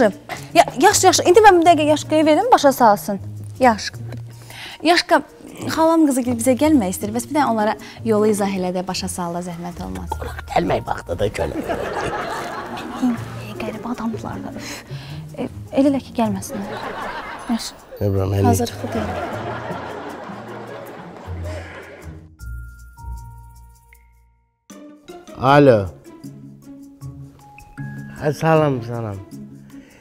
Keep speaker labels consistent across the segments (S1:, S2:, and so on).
S1: yaxşı. Ya, yaxşı, yaxşı. İndi mən bir dəqiqə Yaşqaya verim, başa salsın. Yaxşı. Yaşqa, xalam qızı bizə gəlmək istəyir. Bəs bir dənə onlara yolu izah elə də başa sal da zəhmət olmaz.
S2: Gəlmək vaxtıdır kölə.
S1: E, qəribə adamdılar da. E, elə elə ki gəlməsinlər. Yaxşı.
S2: İbrahim, elə.
S1: Hazırlıqlı deyil.
S2: Alo. Salam, salam.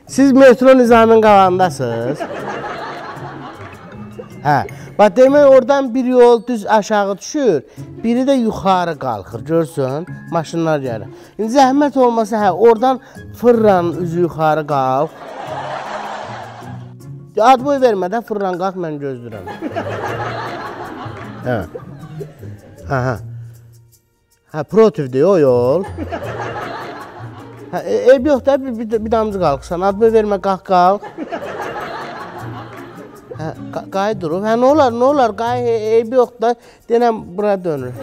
S2: Siz metro Nizamın qalanındasınız? Hə. Bax demək oradan bir yol düz aşağı düşür, biri də yuxarı qalxır. Görsən, maşınlar gəlir. İndi zəhmət olmasa hə, oradan fırran üzü yuxarı qalx. Ad boy vermədən fırlan qalx, mən gözləyirəm. Hə. Hə. Hə, protivdir o yol. Hə, e, ev yox da bir, bir, bir damcı qalxsan. Ad boy vermə, qalx, qalx. Hə, qa- qay durub. Hə, nə olar, nə olar? Qay e, eybi yox da denəm bura dönür.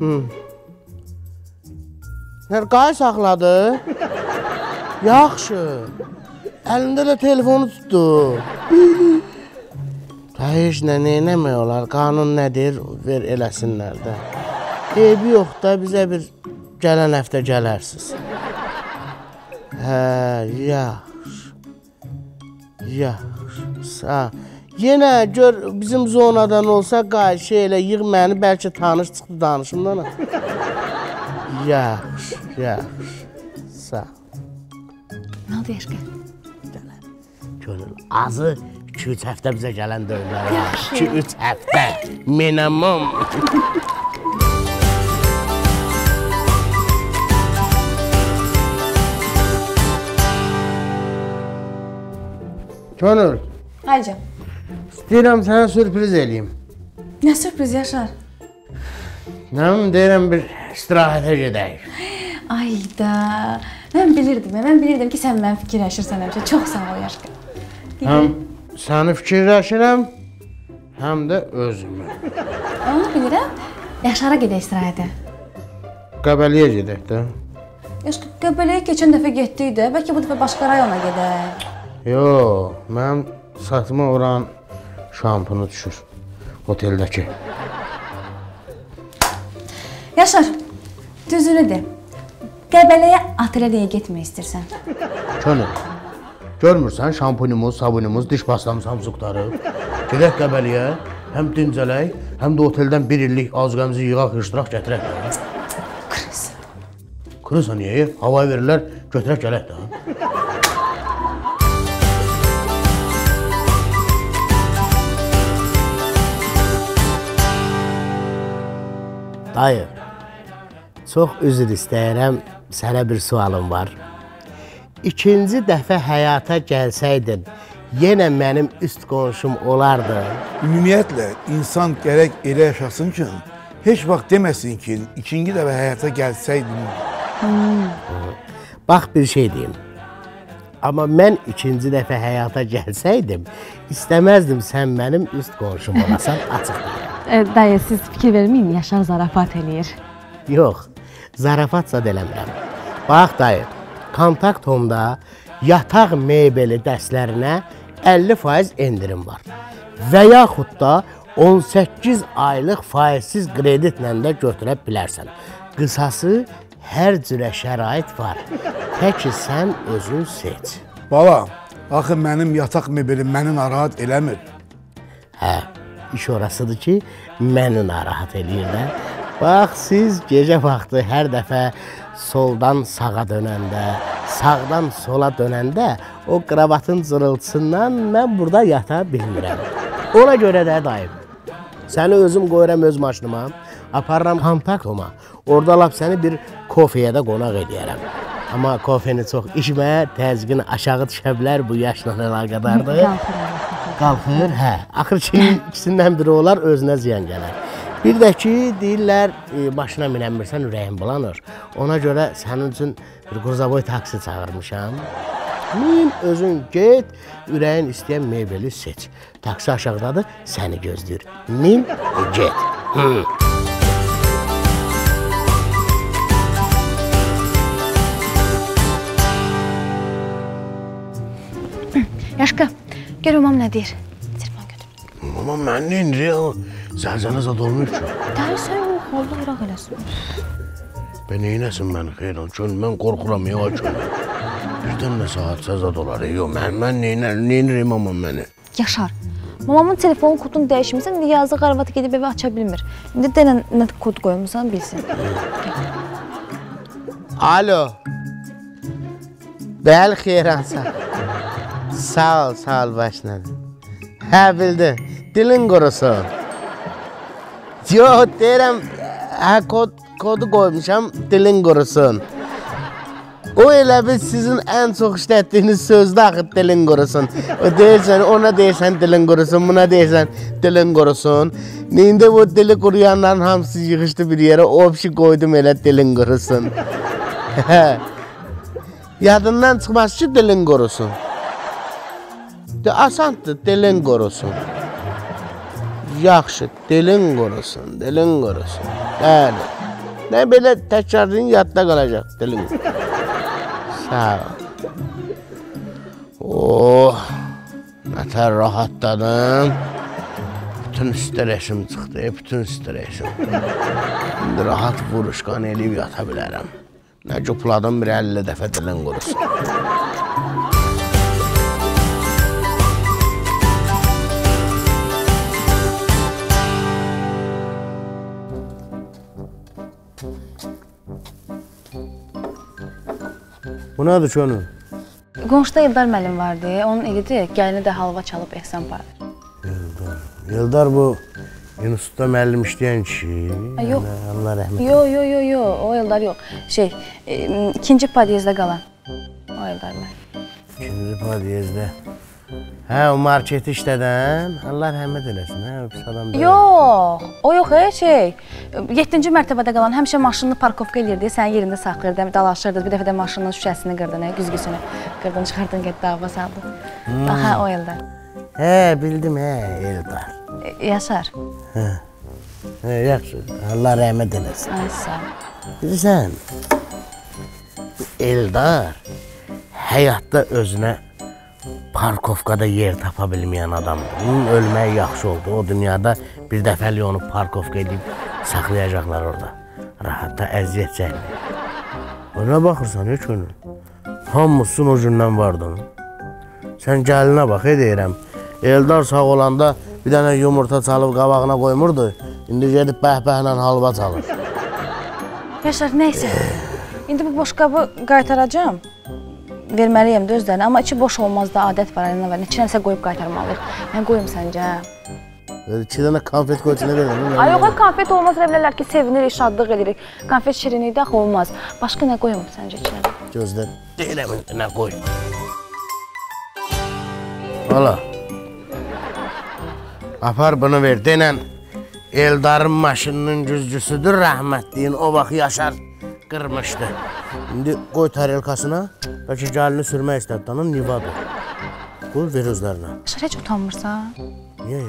S2: Hı. Hə, qay saxladı. Yaxşı. Əlində də telefonu tutdu. Heç nə, nə eləmək olar? Qanun nədir? Ver eləsinlər də. Eybi yox da bizə bir gələn həftə gələrsiz. Hə, yaxşı. Yaxşı. Sağ. Yenə gör bizim zonadan olsa qayşı elə yığ məni bəlkə tanış çıxdı danışımdan. Yaxşı, yaxşı. Sağ.
S1: Nə oldu Yaşqa?
S2: Könül azı 2-3 həftə bizə gələn döyürlər. 2-3 həftə minimum. Könül,
S1: Hayca.
S2: istəyirəm sənə sürpriz eləyim.
S1: Nə sürpriz Yaşar?
S2: Nə bilim, deyirəm bir istirahətə gedək.
S1: Ayda. Mən bilirdim, mən bilirdim ki, sən mən fikirləşirsən həmişə. Çox sağ ol Yaşqa.
S2: Həm səni fikirləşirəm, həm də özümü.
S1: Onu bilirəm. Yaşara gedək istirahətə.
S2: Qəbəliyə gedək də.
S1: Yaşqa Qəbələyə keçən dəfə getdik də, bəlkə bu dəfə başqa rayona gedək.
S2: Yox, mənim saçma oran şampunu düşür oteldəki.
S1: Yaşar, düzünü de. Qəbələyə atölyəyə getmək istəyirsən.
S2: Könül. Görmürsən şampunumuz, sabunumuz, diş pastamız hamısı qutarıb. Gedək Qəbəliyə, həm dincələk, həm də oteldən bir illik azqəmizi yığaq, qışdıraq, gətirək. də.
S1: Kriz.
S2: Kırırsa niyə? Hava verirlər, götürək gələk də. Dayı, çox üzr istəyirəm, sənə bir sualım var. İkinci dəfə həyata gəlsəydin, yenə mənim üst qonşum olardı.
S3: Ümumiyyətlə insan gərək elə yaşasın ki, heç vaxt deməsin ki, ikinci dəfə həyata gəlsəydim.
S2: Bax bir şey deyim. Amma mən ikinci dəfə həyata gəlsəydim, istəməzdim sən mənim üst qonşum olasan, açıq deyirəm.
S4: Dayı siz fikir verməyin, Yaşar zarafat eləyir.
S2: Yox, zarafatsa da eləmirəm. Bax dayı, kontaktomda yataq mebeli dəstlərinə 50% endirim var. Və yaxud da 18 aylıq faizsiz kreditlə də götürə bilərsən. Qısası hər cürə şərait var. Təki sən özün seç.
S3: Bala, axı mənim yataq mebelim məni narahat eləmir.
S2: Hə, iş orasıdır ki, məni narahat eləyir də. Bax, siz gecə vaxtı hər dəfə soldan sağa dönəndə, sağdan sola dönəndə o kravatın cırıltısından mən burada yata bilmirəm. Ona görə də dayım, səni özüm qoyuram öz maşınıma, aparıram kontaktoma. Orada lap səni bir kofeyə də qonaq edərəm. Amma kofeni çox içmə, təzyiqin aşağı düşə bilər bu yaşla əlaqədardır. Qalxır, hə. Axır ki, ikisindən biri olar, özünə ziyan gələr. Bir də ki, deyirlər, e, maşına minənmirsən, ürəyin bulanır. Ona görə sənin üçün bir qurzaboy taksi çağırmışam. Min özün get, ürəyin istəyən mebeli seç. Taksi aşağıdadır, səni gözləyir. Min get. Hı.
S1: Yaşqa, gör mamam nə deyir. Telefon götür.
S2: Ama mən neyinirəm? Zəlzələ zad olmuyor ki.
S1: Dəri sən yox, Allah iraq eləsin.
S2: Ben neyinəsin məni xeyran? Çön, mən qorxuram ya çön. Birdən də saat zad olar. Yox, mən, mən neynər, neynirəm amma məni?
S1: Yaşar. Mamamın telefon kodunu dəyişmisən, indi yazıq arvad gedib evi aça bilmir. İndi denən nə kod qoymusan bilsin.
S2: Alo. Bəli, xeyran sağ. Ol, sağ ol başladı. Hə, bildim. Dilin qurusun. Yox, deyirəm, hə, kod, kodu qoymuşam, dilin qurusun. O elə bil sizin ən çox işlətdiyiniz sözdür axı dilin qurusun. Deyirsən, ona deyirsən dilin qurusun, buna deyirsən dilin qurusun. İndi bu dili quruyanların hamısı yığışdı bir yerə, o bir şey qoydum elə dilin qurusun. Yadından çıxmaz ki, dilin qurusun. De asandır, dilin qurusun. Yaxşı, dilin qurusun, dilin qurusun. Bəli. Nə belə təkrarlayın, yadda qalacaq dilin. Sağ ol. Oh, nətər rahatladım. Bütün stresim çıxdı, bütün stresim. İndi rahat vuruşqan eləyib yata bilərəm. Nə cupladım bir 50 dəfə dilin qurusun. Bu nədir könül?
S1: Qonşuda Eldar müəllim vardı. Onun elidir. Gəlini də halva çalıb ehsan aparır.
S2: Eldar bu institutda müəllim işləyən kişi.
S1: Yox.
S2: Nə, Allah rəhmət.
S1: Yo yo yo yo, o Eldar yox. Şey, e, ikinci podyezddə qalan. O Eldar müəllim.
S2: İkinci podyezdə. Hə, o marketi işlədən. Allah rəhmət eləsin. Hə, pis adam deyil.
S1: Yox, o yox, e, şey. 7-ci mərtəbədə qalan həmişə maşınını parkovka eləyirdi, sənin yerində saxlayırdı, dalaşırdı. Bir dəfə də maşının şüşəsini qırdın, hə, güzgüsünü qırdın, çıxardın, getdi dava saldı. Bax, hə, o Eldar.
S2: Hə, bildim, hə, Eldar.
S1: E, Yaşar.
S2: Hə, yaxşı. Allah rəhmət eləsin.
S1: Ay sağ ol.
S2: Bilirsən, Eldar həyatda özünə parkovkada yer tapa bilməyən adamdır. Onun ölməyi yaxşı oldu. O dünyada bir dəfəlik onu parkovka edib saxlayacaqlar orada. Rahatda əziyyət çəkmir. Ona baxırsan, heç önü. Hamısın o gündən vardı. Sən gəlinə bax, e deyirəm. Eldar sağ olanda bir dənə yumurta çalıb qabağına qoymurdu. İndi gedib bəhbəhlə halva çalır.
S1: Yaşar, nəysə. İndi bu boşqabı qaytaracağam. Verməliyəm də özlərinə, amma içi boş olmaz da adət var, nə var. İçinə nəsə qoyub qaytarmalıyıq. Mən qoyum səncə.
S2: İki dənə konfet qoy içində verin.
S1: Ay yox, konfet olmaz, elə bilərlər ki, sevinirik, şadlıq edirik. Konfet şirinlikdə axı olmaz. Başqa nə qoyum səncə içinə?
S2: Gözlə. Deyirəm indi nə qoy. Hala. Apar bunu ver. Denən Eldarın maşınının güzgüsüdür rəhmətliyin. O vaxt Yaşar qırmışdı. İndi qoy tarelkasına. Bəlkə gəlini sürmək istədi. Tanın Nivadır. Qoy ver özlərinə.
S1: Yaşar heç utanmırsan?
S2: Niyə?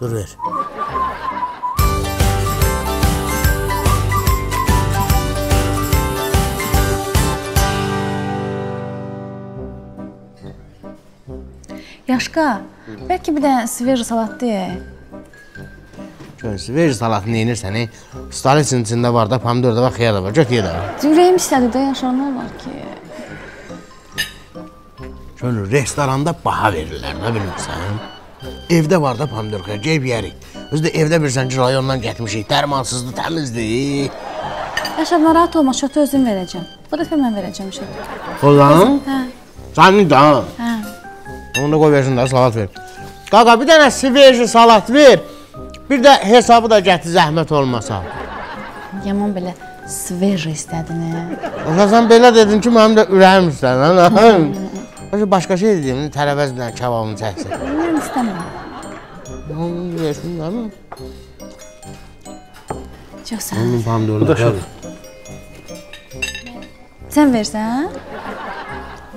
S2: Dur ver.
S1: Yaşqa, bəlkə bir dənə sveji salat deyək.
S2: Görürsün, ver salatını yeyirsən. e? Stalisin içində var da, pomidor da var, xiyar da var. Göt ye də.
S1: Ürəyim istədi də Yaşar, nə olar ki?
S2: Könül restoranda baha verirlər, nə bilmirsən? Evdə var da pomidor xiyar, geyib yeyərik. Özü də evdə bilirsən ki, rayondan getmişik, dərmansızdır, təmizdir.
S1: Yaşar, narahat olma, şotu özüm verəcəm. Bu dəfə mən verəcəm şotu.
S2: Ozan,
S1: Hə,
S2: sənin də.
S1: hə.
S2: Onu da qoy versin də, salat ver. Qaqa, bir dənə sveji salat ver. Bir də hesabı da gətir zəhmət olmasa.
S1: Yaman belə sveji istədin. hə?
S2: Sən belə dedin ki, mənim də ürəyim istəyir. Başqa başqa şey dedim, tərəvəz bir dənə kebabını çəksin.
S1: Mən istəmirəm.
S2: Onu versin, nə mi?
S1: Çox sağ ol.
S2: Pomidorunu da
S1: Sən versən?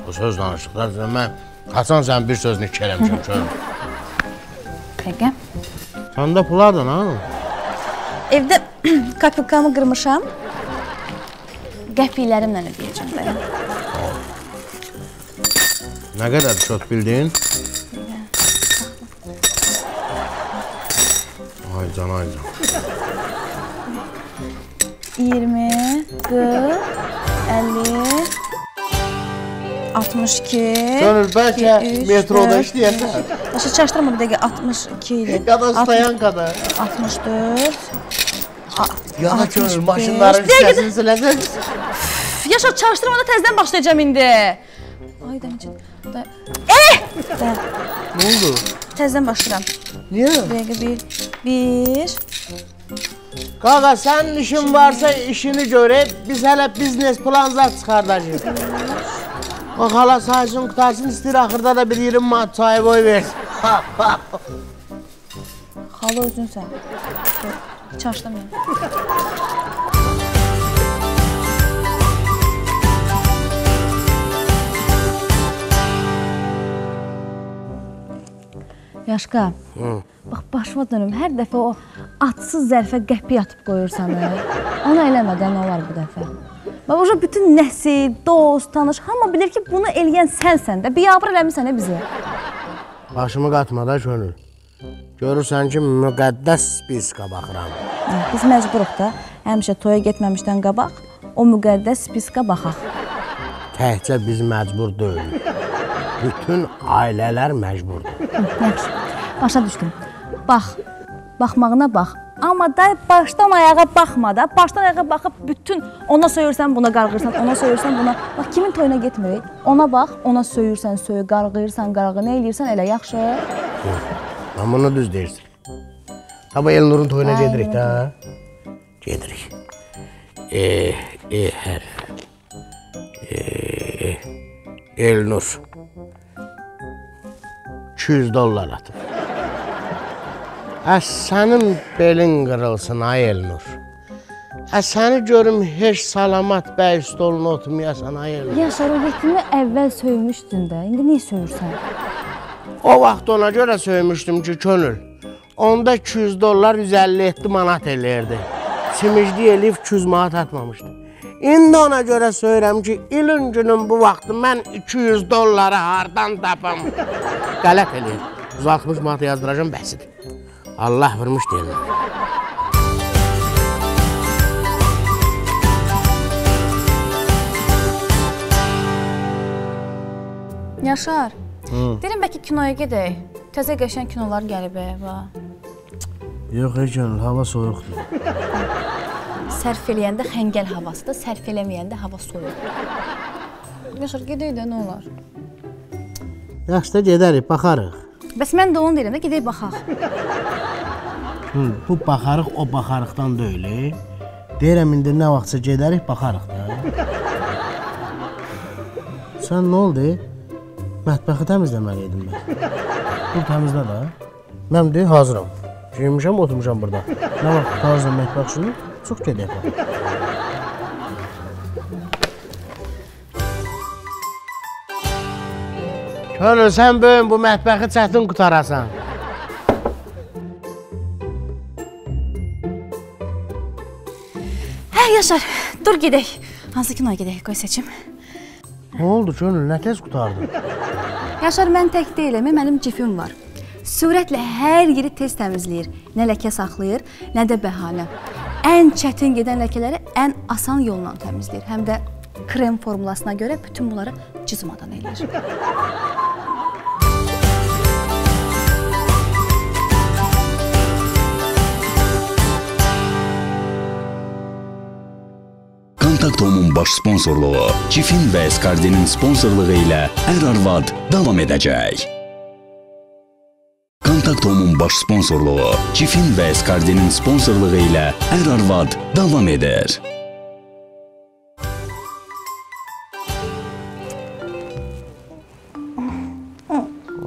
S2: Bu söz danışdıqlar. Mən Hasan sən bir sözünü iki eləmişəm görüm. Səndə pulardır ha?
S1: Evdə kapilkamı qırmışam. Qəpiklərimlə ödəyəcəm belə.
S2: Nə qədər şot bildin? Ay can, ay can.
S1: 62.
S2: Gönül bəlkə
S1: üç,
S2: metroda
S1: dörd,
S2: işləyəsən.
S1: Başa çaşdırma bir dəqiqə 62 idi.
S2: Qada stayan qədər.
S1: 64.
S2: Yana
S1: 65.
S2: gönül maşınların
S1: Dəqiqə-
S2: səsini siləcək.
S1: Yaşa çaşdırmada təzədən başlayacağam indi. Ay da necə. Da. Eh! Da.
S2: Nə oldu?
S1: Təzədən başlayıram.
S2: Niyə?
S1: Bir dəqiqə bir. Bir.
S2: Qaqa, sənin işin varsa işini görək. Biz hələ biznes plan zat çıxardacağıq. Bax, hala sayısın qutarsın, istəyir axırda da bir 20 manat çayı boy versin.
S1: Xala özünsən. Çaşdırma. Yaşqa. Bax başıma dönüm. Hər dəfə o atsız zərfə qəpik atıb qoyursan. hə? Ona eləmədən nə olar bu dəfə? Bax o bütün nəsil, dost, tanış hamı bilir ki, bunu eləyən sənsən də. Biabır eləmisən hə bizi.
S2: Başımı qatma da könül. Görürsən ki, müqəddəs spiska baxıram.
S1: Biz məcburuq da həmişə toya getməmişdən qabaq o müqəddəs spiska baxaq.
S2: Təkcə biz məcbur deyilik. Bütün ailələr məcburdur.
S1: Yaxşı. Başa düşdüm. Bax. Baxmağına bax. Amma da başdan ayağa baxma da. Başdan ayağa baxıb bütün ona söyürsən, buna qarğırsan, ona söyürsən, buna. Bax kimin toyuna getmirik? Ona bax, ona söyürsən, söy, qarğıyırsan, qarğı nə eləyirsən elə yaxşı.
S2: Amma bunu düz deyirsən. Bu Elnurun toyuna gedirik də. Gedirik. E, e hərf. E, Elnur. 200 dollar atıb. Ə sənin belin qırılsın ay Elnur. Ə səni görüm heç salamat bəy stoluna oturmayasan ay Elnur.
S1: Yaşar o yetimi əvvəl söymüşdün də. İndi niyə söyürsən?
S2: O vaxt ona görə söymüşdüm ki, könül. Onda 200 dollar 157 manat eləyirdi. Simicli elif 200 manat atmamışdı. İndi ona görə söyürəm ki, ilin günün bu vaxtı mən 200 dolları hardan tapım? Qələt eləyir. 160 manat yazdıracam bəsidir. Allah vurmuş deyirlər.
S1: Yaşar. Deyirəm bəlkə kinoya gedək. Təzə qəşəng kinolar gəlib evə.
S2: Yox, ey könül, hava soyuqdur.
S1: Sərf eləyəndə xəngəl havasıdır, sərf eləməyəndə hava soyuqdur. Yaşar gedək də nə olar?
S2: Yaxşı da gedərik, baxarıq.
S1: Bəs mən də onu deyirəm də gedək baxaq.
S2: Hı, bu baxarıq o baxarıqdan deyil. Deyirəm indi nə vaxtsa gedərik, baxarıq da. Sən nə oldu? Mətbəxi təmizləməli idim mən. Dur təmizlə də. Mən də hazıram. Geyinmişəm, oturmuşam burada. Nə vaxt qutarsam mətbəx işini, çox gedək. Könül, sən böyün bu mətbəxi çətin qutarasan.
S1: Yaşar, dur gedək. Hansı kinoya gedək? Qoy seçim.
S2: Nə oldu Könül, nə tez qutardın?
S1: Yaşar mən tək deyiləm, mənim cifim var. Sürətlə hər yeri tez təmizləyir. Nə ləkə saxlayır, nə də bəhanə. Ən çətin gedən ləkələri ən asan yolla təmizləyir. Həm də krem formulasına görə bütün bunları cızmadan eləyir.
S5: Kontaktomun baş sponsorluğu, Cifin və Eskardinin sponsorluğu ilə Ər Arvad davam edəcək. Kontaktomun baş sponsorluğu, Cifin və Eskardinin sponsorluğu ilə Ər Arvad davam edir.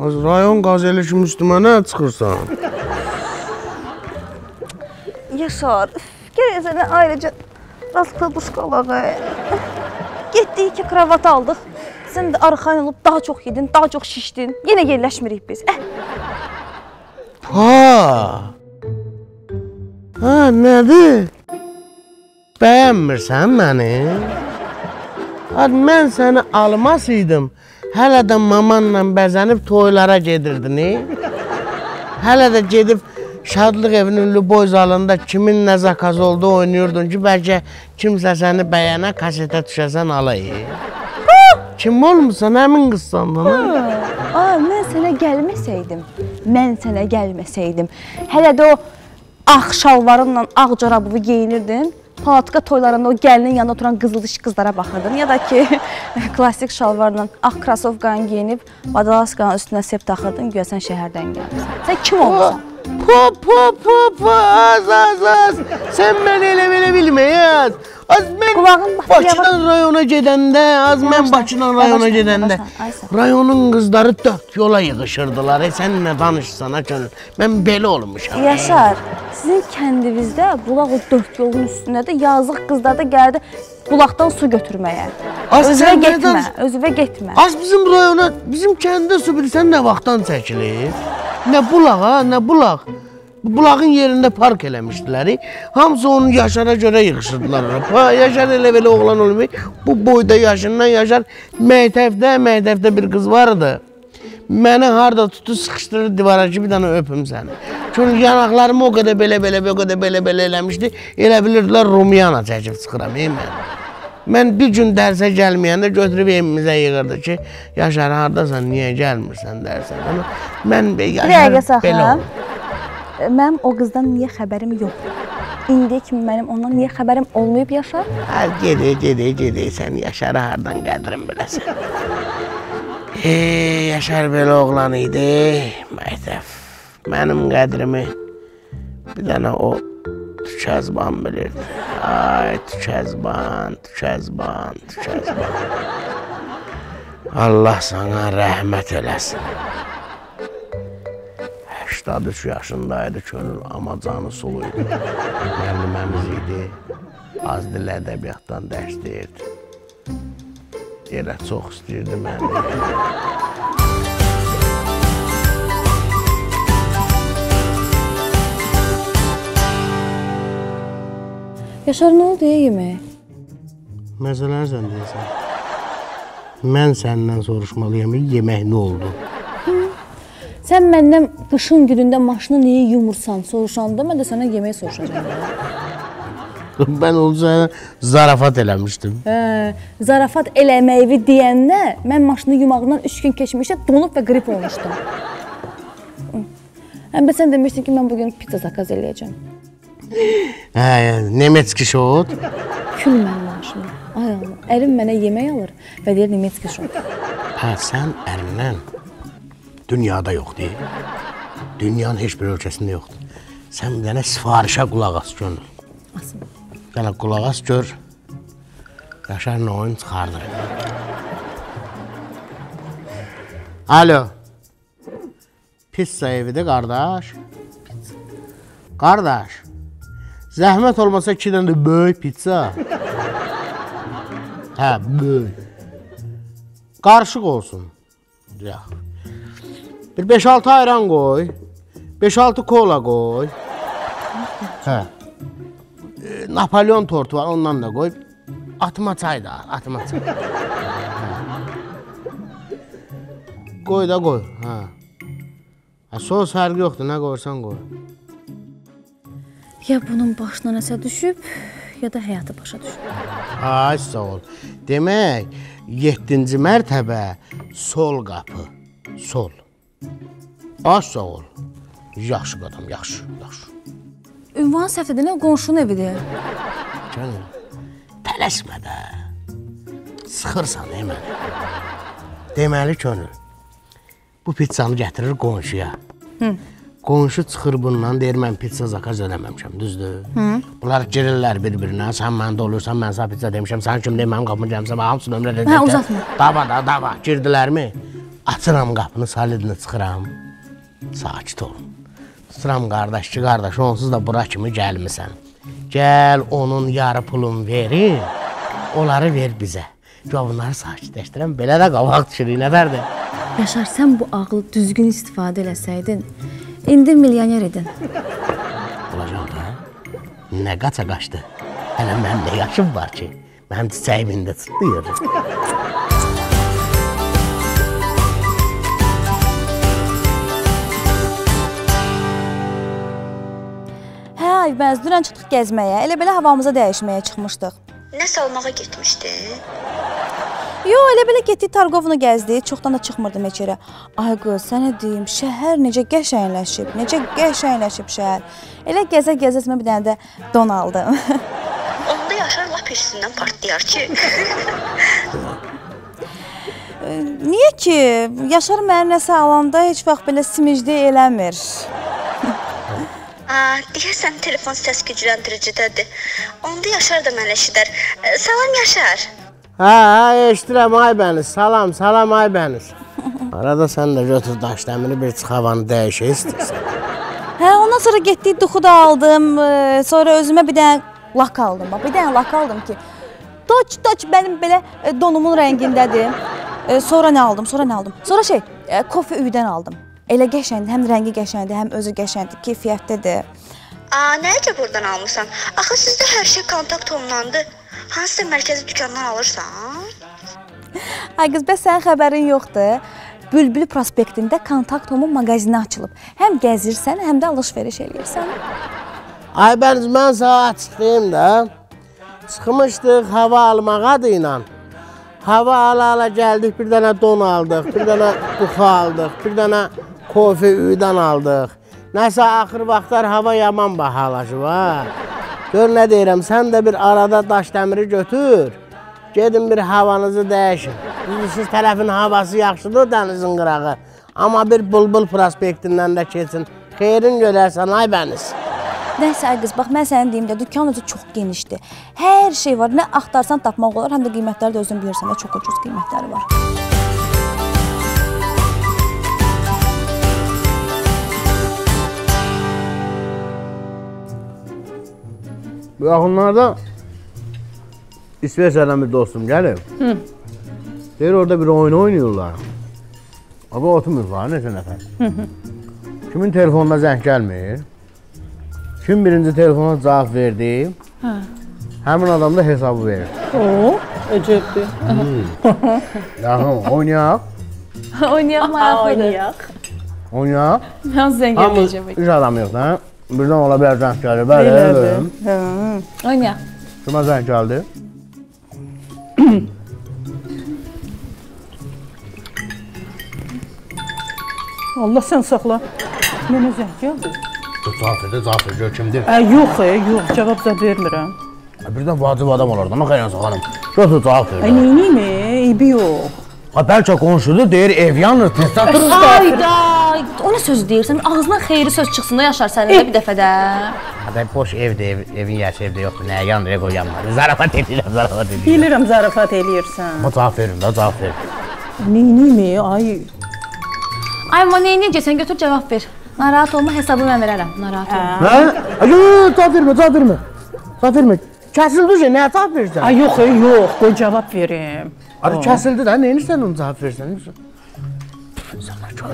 S2: Az rayon qazeli kimi üstümə nə çıxırsan?
S1: Yaşar, gərək sənə ayrıca raskladuşka alağa. Getdik ki, kravat aldıq. Sən də arxayın olub daha çox yedin, daha çox şişdin. Yenə yerləşmirik biz. Eh,
S2: Ha! Ha, nədir? Bəyənmirsən məni? Ad mən səni almaz idim. Hələ də mamanla bəzənib toylara gedirdin. e? Hələ də gedib Şadlıq evinin Luboy zalında kimin nə zakaz oldu oynayırdın ki, bəlkə kimsə səni bəyənə, kasetə düşəsən alayı. Kim olmusan, həmin qızsandan. ha?
S1: Aa, mən sənə gəlməsəydim, mən sənə gəlməsəydim, hələ də o ağ şalvarınla ağ corabını geyinirdin. Palatka toylarında o gəlinin yanında oturan qızıl dişi qızlara baxırdın ya da ki klassik şalvarla ağ krasovkanı geyinib badalaskanın üstünə sep taxırdın, güya sən şəhərdən gəlmisən. Sən kim olmusan?
S2: Po, po, po, az, az, az. Sən məni elə belə bilməyəz. Az mən
S1: Qulağın
S2: Bakıdan rayona gedəndə, az mən Bakıdan rayona
S1: yavaş,
S2: gedəndə
S1: yavaş, Aysa.
S2: rayonun qızları dörd yola yığışırdılar. E, sən nə danışsan ha könül? Mən belə olmuşam.
S1: Yaşar, sizin kəndinizdə bulaq o dörd yolun üstündədir. Yazıq qızlar da gəldi bulaqdan su götürməyə.
S2: Az
S1: Özünə
S2: nə
S1: getmə, özünə getmə.
S2: Az bizim rayona, bizim kəndə su bilsən nə vaxtdan çəkilir? Nə bulaq ha, nə bulaq? Bulağın yerində park eləmişdilər. Hamısı onun Yaşara görə yığışırdılar. Yaşar elə belə oğlan olmuyor. Bu boyda yaşından Yaşar məktəbdə, məktəbdə bir qız vardı. Məni harda tutub sıxışdırır divara ki, bir dənə öpüm səni. Çünki yanaqlarımı o qədər belə belə, o qədər belə belə eləmişdi. Elə bilirdilər Rumiyana çəkib çıxıram, ey mən. Mən bir gün dərsə gəlməyəndə götürüb evimizə yığırdı ki, Yaşar hardasan, niyə gəlmirsən dərsə. Mən
S1: Bir
S2: Yaşar belə olur.
S1: Mənim o qızdan niyə xəbərim yoxdur? İndiyə kimi mənim ondan niyə xəbərim olmayıb Yaşar?
S2: Hər gedə, gedə, gedə sən Yaşarı hardan qədrin biləsən. Ey, Yaşar belə oğlan idi, məktəb. Mənim qədrimi bir dənə o Tükəzban bilirdi. Ay, Tükəzban, Tükəzban, Tükəzban. Allah sana rəhmət eləsin. 83 yaşındaydı könül, amma canı sulu idi. Müəlliməmiz idi. Az dil ədəbiyyatdan dərs deyirdi. Elə çox istəyirdi məni.
S1: Yaşar nə oldu ya yeməyə?
S2: Məsələlər sən deyirsən. Mən səndən soruşmalıyam, yemək nə oldu?
S1: Sən məndən qışın günündə maşını niyə yumursan soruşanda mən də sənə yemək soruşacağam.
S2: mən onu sənə zarafat eləmişdim.
S1: Hə, zarafat eləməyi deyəndə mən maşını yumağından 3 gün keçmişdə donub və qrip olmuşdum. Həm də sən demişdin ki, mən bu gün pizza zakaz eləyəcəm.
S2: Hə, Nemetski şot.
S1: Kül mənim maşınım. Ay Allah, ərim mənə yemək alır və deyir Nemetski şot.
S2: Hə, sən ərindən dünyada yoxdur. Dünyanın heç bir ölkəsində yoxdur. Sən dənə sifarişə qulaq as gönül.
S1: Asım.
S2: Dənə qulaq as gör. Yaşar nə oyun çıxardır. Alo. Pizza evidir qardaş. Qardaş. Zəhmət olmasa 2 dənə də böyük pizza. Hə, böyük. Qarışıq olsun. Yox. Bir 5-6 ayran qoy. 5-6 kola qoy. Hə. E, Napolyon tortu var, ondan da qoy. Atma çay da, atma çay. Qoy da qoy, hə. Hə, sos fərqi yoxdur, nə qoyursan qoy.
S1: Ya bunun başına nəsə düşüb, ya da həyatı başa düşüb.
S2: Ay sağ ol. Demək, 7-ci mərtəbə sol qapı. Sol. Ay sağ ol. Yaxşı qadam, yaxşı, yaxşı.
S1: Ünvan səhvdir, nə qonşunun evidir.
S2: Canım, tələsmə də. Sıxırsan ey məni. Deməli könül. Bu pizzanı gətirir qonşuya. Hı. Qonşu çıxır bundan, deyir mən pizza zakaz eləməmişəm, düzdür? Hı. Bunlar girirlər bir-birinə, sən məndə olursan, mən sənə pizza demişəm, sən kim deyir mənim qapımı gəlmişəm, hamısı nömrə edəcək.
S1: Hə, uzatma.
S2: Dava da, dava. Girdilərmi? Açıram qapını, solidini çıxıram. Sakit ol. Sıram qardaş ki, qardaş, onsuz da bura kimi gəlmisən. Gəl onun yarı pulunu verin, onları ver bizə. Gör bunları sakitləşdirəm, belə də qabaq düşürük, nə dərdi?
S1: Yaşar, sən bu ağlı düzgün istifadə eləsəydin, indi milyoner idin.
S2: Olacaq da. Nə qaça qaçdı? Hələ mənim nə yaşım var ki? Mənim çiçəyim indi tutlayır.
S1: Aybəniz, dünən çıxdıq gəzməyə. Elə belə havamızı dəyişməyə çıxmışdıq.
S6: Nəsə almağa getmişdi.
S1: Yo, elə belə getdik Targovunu gəzdik. Çoxdan da çıxmırdım heç yerə. Ay qız, sənə deyim, şəhər necə qəşəngləşib, necə qəşəngləşib şəhər. Elə gəzə-gəzə bir dənə də don aldım.
S6: Onda Yaşar lap hirsindən partlayar ki.
S1: Niyə ki? Yaşar mənə nəsə alanda heç vaxt belə simicli eləmir.
S6: A, deyəsən telefon səs gücləndiricidir. Onda Yaşar da mənə eşidər. Salam Yaşar.
S2: Hə, hə, eşidirəm Aybəniz. Salam, salam Aybəniz. Arada sən də götür daş dəmiri bir çıx havanı dəyişə istəyirsən.
S1: Hə, ondan sonra getdik duxu da aldım. Sonra özümə bir dənə lak aldım. Bir dənə lak aldım ki, Toç toç mənim belə e, donumun rəngindədir. Sonra nə aldım? Sonra nə aldım? Sonra şey, e, kofe üydən aldım. Elə qəşəngdir, həm rəngi qəşəngdir, həm özü qəşəngdir, keyfiyyətlidir.
S6: A, necə burdan almısan? Axı sizdə hər şey kontakt onlandı. Hansısa mərkəzi dükandan alırsan?
S1: Ay qız, bəs sənin xəbərin yoxdur? Bülbül prospektində Kontaktomun mağazini açılıb. Həm gəzirsən, həm də alış-veriş eləyirsən.
S2: Aybəniz mən sənə açıqlayım da. Çıxmışdıq hava almağa da ilə. Hava ala-ala gəldik, bir dənə don aldıq, bir dənə buxa aldıq, bir dənə kofe üydən aldıq. Nəsə axır vaxtlar hava yaman bahalaşıb ha. Gör nə deyirəm, sən də bir arada daş dəmiri götür. Gedin bir havanızı dəyişin. Siz tərəfin havası yaxşıdır dənizin qırağı. Amma bir bulbul prospektindən də keçin. Xeyrin görərsən Aybəniz.
S1: Nəsə ay qız, bax mən sənin deyim də dükan özü çox genişdir. Hər şey var. Nə axtarsan tapmaq olar, həm də qiymətləri də özün bilirsən çox ucuz qiymətləri var.
S2: Bu yaxınlarda İsveçrədən bir dostum gəlib. Hı. Deyir orada bir oyun oynayırlar. Abi oturmurlar neçə nəfər. Hı -hı. Kimin telefonuna zəng gəlmir. Kim birinci telefona cavab verdi. Hə. Həmin adam da hesabı verir.
S7: O, əcəbdir.
S2: Yaxın oynayaq.
S1: Oynayaq maraqlıdır.
S7: Oynayaq.
S2: Oynayaq.
S1: Mən zəng
S2: Hamı
S1: edəcəm.
S2: iş adamı yox da. Birdən ola bilər zəng gəlir. Bəli,
S7: Elədir.
S2: bəli.
S7: Hə.
S1: Oynayaq.
S2: Kimə zəng gəldi?
S7: Allah sən saxla. Mənə zəng gəldi.
S2: Cavab verdi, cavab ver, gör kimdir.
S7: Ə, yox, ə, yox, cavab da vermirəm.
S2: Birdən vacib adam olar da, nə xeyransə xanım. Götür cavab ver.
S7: Ay, neyniyim, eybi yox.
S2: Ha bəlkə qonşudur, deyir ev yanır, tez satırız da.
S1: Ayda, o nə söz deyirsən? Ağzından xeyri söz çıxsın da Yaşar sənin də bir dəfə də.
S2: Hadi boş evdə, ev, evin yaşı evdə yoxdur. Nəyə yanır, qoy yanmır. Zarafat edirəm, zarafat edirəm.
S7: Bilirəm zarafat eləyirsən.
S2: Amma cavab verin də, cavab ver.
S7: Neyniyim, ay.
S1: Ay, amma nə edəcəksən? Götür cavab ver. Narahat olma, hesabı mən verərəm. Narahat olma.
S2: Hə? Ay, cavab vermə, cavab vermə. Cavab vermə. Kəsildi ki, nəyə cavab versən?
S7: Ay, yox, yox, qoy cavab verim.
S2: Hadi kəsildi də, nə edirsən onu cavab versən? İnsanlar kör.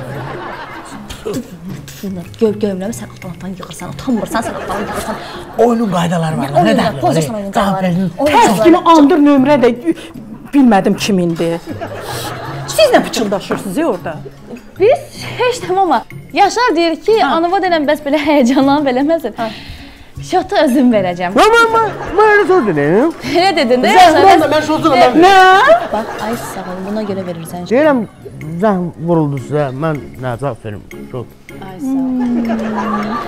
S1: Göv gömləmi sən altdan yığırsan, utanmırsan, sən altdan yığırsan.
S2: Oyunun qaydaları var.
S1: Nə oyunu? Pozursan oyunun qaydaları.
S7: Tərs kimi andır nömrə də bilmədim kimindir. Siz nə pıçıldaşırsınız ya orada?
S1: Biz heç də amma Yaşar deyir ki, anava denən bəs belə həyəcanlanıb eləməsin. Şotu özüm verəcəm.
S2: Mən, mən, mən, mən elə söz dedim.
S1: Elə dedin də
S2: Zəng
S1: Yaşar.
S2: mən də, mən sözüm, mən
S7: Nə?
S1: Bax, ay sağ ol, buna görə verirsən.
S2: Deyirəm, zəng vuruldu sizə, mən nə cavab verim? Çox.
S1: Ay sağ ol.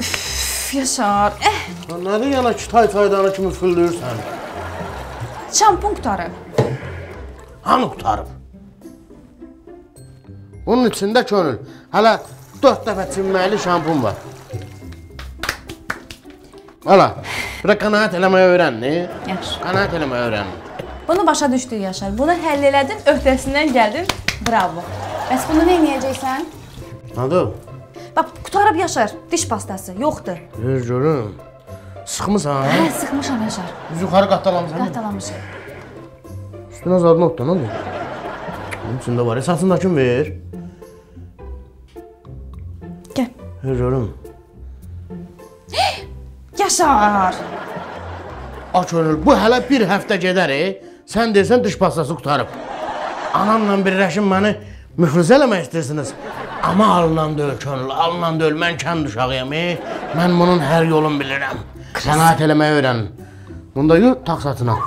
S1: Üf, Yaşar, eh,
S2: Nədir yana kitay çaydanı kimi fırlayırsan?
S1: şampun qutarı.
S2: Hamı qutarıb. Bunun içində könül. Hələ 4 dəfə çimməli şampun var. Hala, bir də qənaət eləməyi öyrən, ne?
S1: Yaxşı.
S2: Qənaət eləməyi öyrən.
S1: Bunu başa düşdük Yaşar. Bunu həll elədin, öhdəsindən gəldin. Bravo. Bəs bunu nə edəcəksən?
S2: Nədir?
S1: Bax, qutarıb Yaşar. Diş pastası yoxdur.
S2: Göz görüm. Sıxmısan?
S1: Hə, sıxmışam Yaşar.
S2: Biz yuxarı qatdalamısan.
S1: Qatalamışam.
S2: Üstünə zadını otda, nə oldu? Bunun içində var. Saçındakını ver.
S1: Gəl.
S2: Ver görüm.
S1: Yaşar.
S2: Aç önül, bu hələ bir həftə gedər, e? Sən deyirsən diş pastası qutarıb. Anamla birləşin məni müfrizə eləmək istəyirsiniz. Amma alınan deyil könül, alınan deyil. Mən kənd uşağıyam, e? Mən bunun hər yolunu bilirəm. Sənaət eləməyi öyrənin. Bunda yürü taxsatına.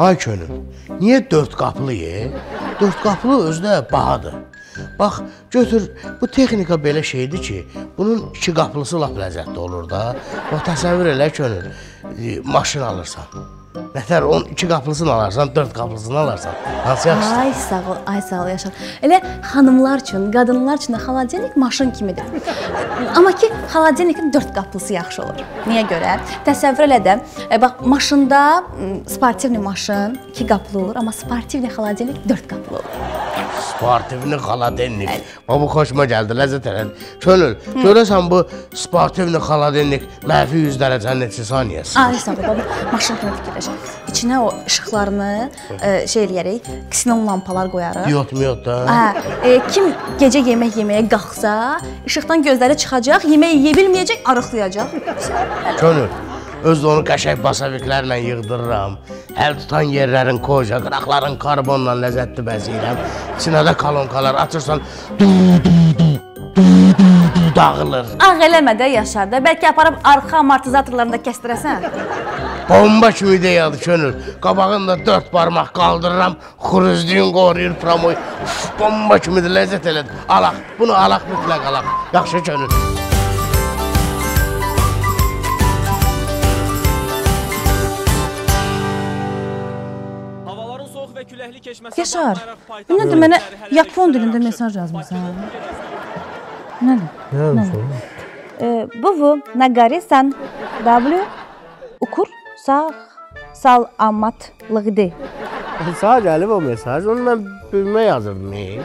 S2: Ay könül, niyə dörd qapılı ye? Dörd qapılı özdə bahadır. Bax, götür, bu texnika belə şeydir ki, bunun iki qapılısı lap ləzzətli olur da. Bax, təsəvvür elə könül, e, maşın alırsan. Nətər, onun iki qapılısını alarsan, dörd qapılısını alarsan. Hansı yaxşıdır?
S1: Ay sağ ol, ay sağ ol Yaşar. Elə xanımlar üçün, qadınlar üçün də xaladenik maşın kimidir. Amma ki, xaladenikin 4 qapısı yaxşı olur. Niyə görə? Təsəvvür elə də, e, bax maşında sportivli maşın 2 qapılı olur, amma sportivli xaladenik 4 qapılı olur.
S2: Sportivni xaladennik. Bax bu xoşuma gəldi, ləzzət elədi. Könül, görəsən bu sportivni xaladennik mənfi 100 dərəcə neçə saniyəsi?
S1: Ay sağ ol, baba. Maşın kimi fikirləş. İçinə o işıqlarını e, şey eləyərik, ksenon lampalar qoyarıq.
S2: Diod miyot da.
S1: Hə, e, kim gecə yemək yeməyə qalxsa, işıqdan gözləri çıxacaq, yemək yeyə bilməyəcək, arıqlayacaq.
S2: Könül, öz onu qəşəng basaviklərlə yığdırıram. Əl tutan yerlərin koja, qıraqların karbonla ləzzətli bəzəyirəm. İçinə də kolonkalar açırsan, du du du du du dağılır.
S1: Ağ eləmə də Yaşar da, bəlkə aparıb arxa amortizatorlarını da kəsdirəsən.
S2: Bomba kimi ideyadır könül. Qabağında dörd barmaq qaldırıram, xuruzluğun qoruyur promoy. Bomba kimidir, ləzzət elədir. Alaq, bunu alaq mütləq alaq. Yaxşı könül.
S8: Havaların soyuq və küləkli keçməsi
S1: Yaşar, nədir mənə Yapon dilində mesaj yazmısan? Nədir? Nədir? E, bu bu nagarisan W ukur sağ sal amatlığıdı.
S2: Sağ gəlib o mesaj. Onu mən bilmə yazırdım. e.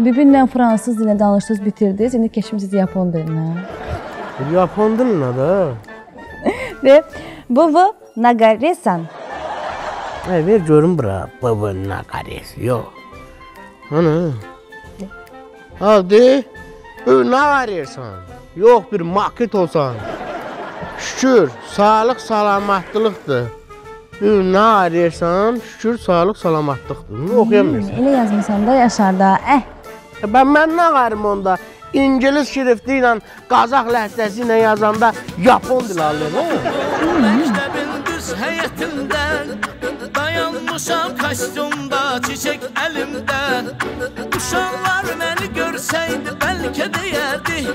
S1: Bibinlə fransız dilində danışdınız, bitirdiniz. İndi keçmisiniz Yapon dilinə.
S2: Yapon dilinə də.
S1: Və bu bu nagarisan
S2: Ay ver görüm bura. Baba nakares. Yox. Ana. Hadi. Ne arıyorsan? Yox bir market olsan. Şükür, sağlıq salamatlıqdır. Ne arıyorsan? Şükür, sağlıq salamatlıqdır. Bunu oxuyamıyorsun.
S1: Elə yazmısan da Yaşar da. Eh,
S2: Ben mən nə varım onda? İngilis şrifti ilə, Qazaq ləhcəsi ilə yazanda Yapon dili alıyorum.
S9: Məktəbin düz həyətində Uşam kaçtım da çiçek elimde. Uşamlar beni görseydi belki de değerdi